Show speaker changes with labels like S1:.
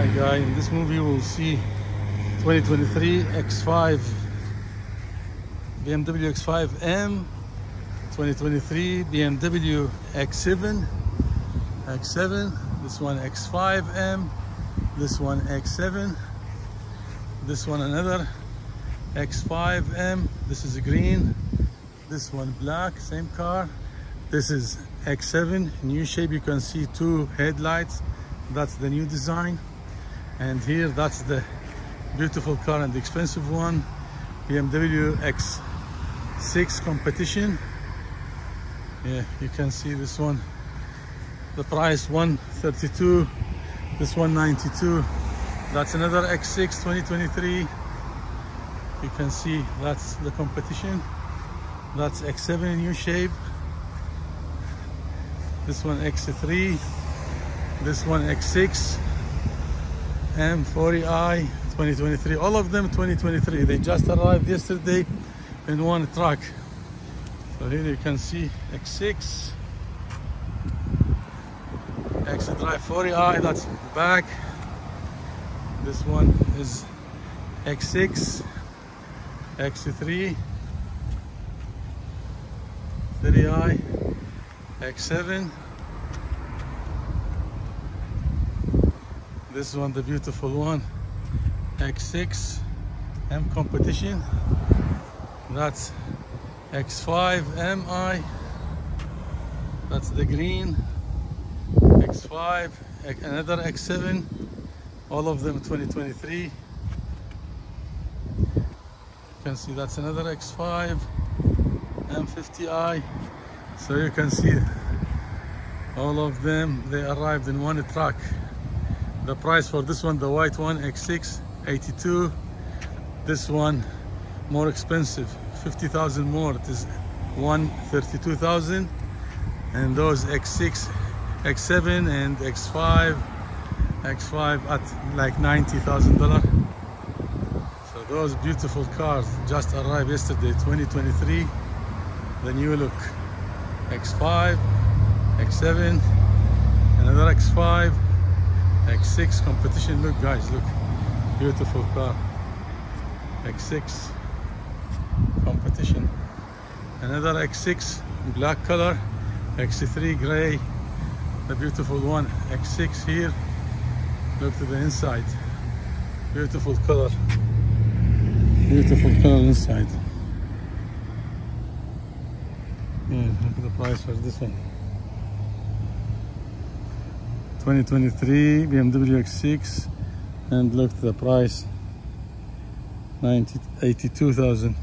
S1: Hi guy, in this movie we'll see 2023 X5 BMW X5M 2023 BMW X7 X7 this one X5M this one X7 this one another X5M this is green this one black same car. This is X7 new shape. You can see two headlights. That's the new design and here that's the beautiful car and the expensive one BMW X6 competition. Yeah you can see this one. The price 132 this 192 that's another X6 2023 you can see that's the competition. That's X7 in new shape. This one X3 this one X6 M40i 2023 all of them 2023 they just arrived yesterday in one truck. So here you can see X6 X-Drive 40i that's back. This one is X6 X3 30i X7 this one the beautiful one. X6 M competition. That's X5 MI that's the green. X5 another X7 all of them 2023 you can see that's another X5 M50i so you can see all of them they arrived in one truck the price for this one the white one x6 82 this one more expensive 50,000 more. It is 132,000 and those x6 x7 and x5 x5 at like 90,000 dollar. So those beautiful cars just arrived yesterday 2023 the new look x5 x7 another x5 X6 competition. Look, guys, look. Beautiful car. X6 competition. Another X6 black color. X3 gray. The beautiful one. X6 here. Look to the inside. Beautiful color. Beautiful color inside. Yeah, look at the price for this one. 2023 BMW X6 and look at the price 90 82,000